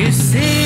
You see